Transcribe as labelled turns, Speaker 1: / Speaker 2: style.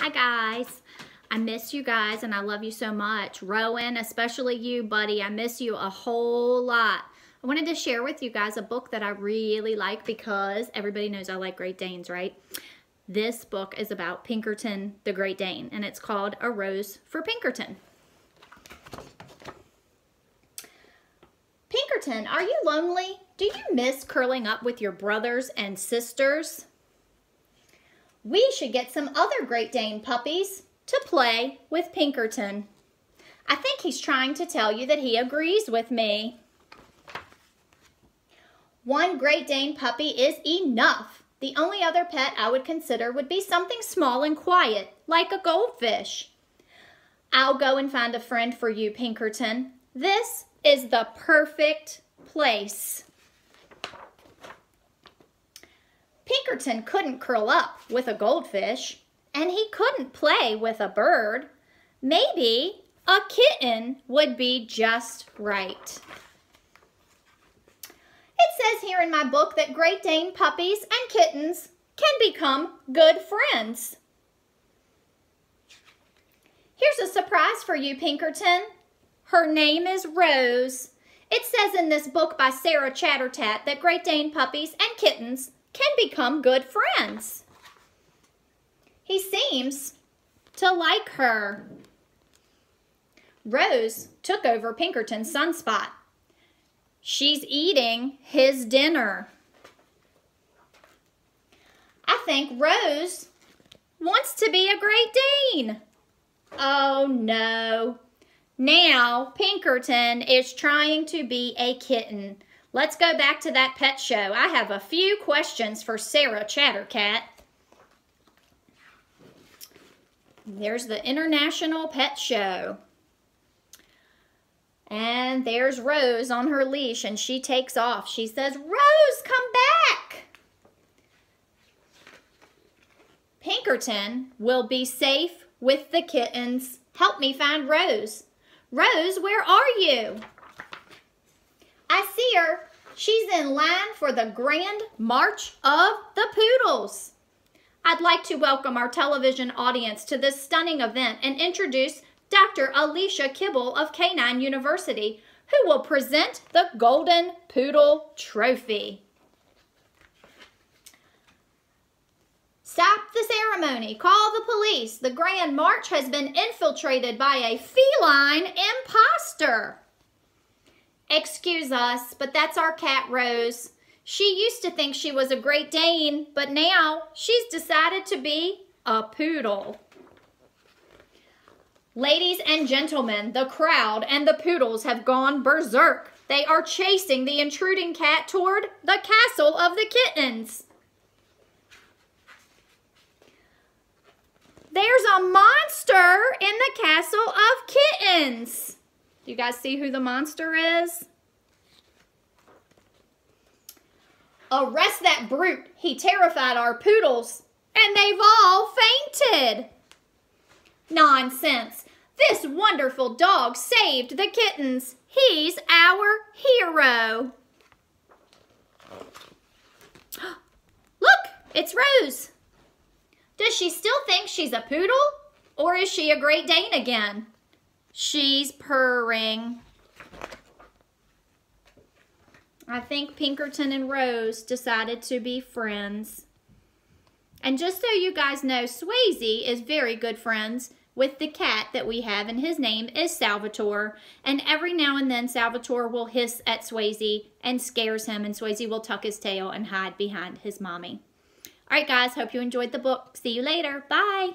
Speaker 1: Hi guys. I miss you guys and I love you so much. Rowan, especially you, buddy. I miss you a whole lot. I wanted to share with you guys a book that I really like because everybody knows I like Great Danes, right? This book is about Pinkerton the Great Dane and it's called A Rose for Pinkerton. Pinkerton, are you lonely? Do you miss curling up with your brothers and sisters? We should get some other Great Dane puppies to play with Pinkerton. I think he's trying to tell you that he agrees with me. One Great Dane puppy is enough. The only other pet I would consider would be something small and quiet, like a goldfish. I'll go and find a friend for you, Pinkerton. This is the perfect place. Pinkerton couldn't curl up with a goldfish, and he couldn't play with a bird. Maybe a kitten would be just right. It says here in my book that Great Dane puppies and kittens can become good friends. Here's a surprise for you, Pinkerton. Her name is Rose. It says in this book by Sarah Chattercat that Great Dane puppies and kittens can become good friends. He seems to like her. Rose took over Pinkerton's sunspot. She's eating his dinner. I think Rose wants to be a Great Dane. Oh no. Now Pinkerton is trying to be a kitten. Let's go back to that pet show. I have a few questions for Sarah Chattercat. There's the International Pet Show. And there's Rose on her leash and she takes off. She says, Rose, come back. Pinkerton will be safe with the kittens. Help me find Rose. Rose, where are you? I see her. She's in line for the Grand March of the Poodles. I'd like to welcome our television audience to this stunning event and introduce Dr. Alicia Kibble of Canine University, who will present the Golden Poodle Trophy. Stop the ceremony. Call the police. The Grand March has been infiltrated by a feline imposter. Excuse us, but that's our cat Rose. She used to think she was a Great Dane, but now she's decided to be a poodle. Ladies and gentlemen, the crowd and the poodles have gone berserk. They are chasing the intruding cat toward the castle of the kittens. There's a monster in the castle of kittens. You guys see who the monster is? Arrest that brute. He terrified our poodles, and they've all fainted. Nonsense. This wonderful dog saved the kittens. He's our hero. Look, it's Rose. Does she still think she's a poodle? Or is she a Great Dane again? She's purring. I think Pinkerton and Rose decided to be friends. And just so you guys know, Swayze is very good friends with the cat that we have, and his name is Salvatore. And every now and then, Salvatore will hiss at Swayze and scares him, and Swayze will tuck his tail and hide behind his mommy. All right, guys, hope you enjoyed the book. See you later. Bye.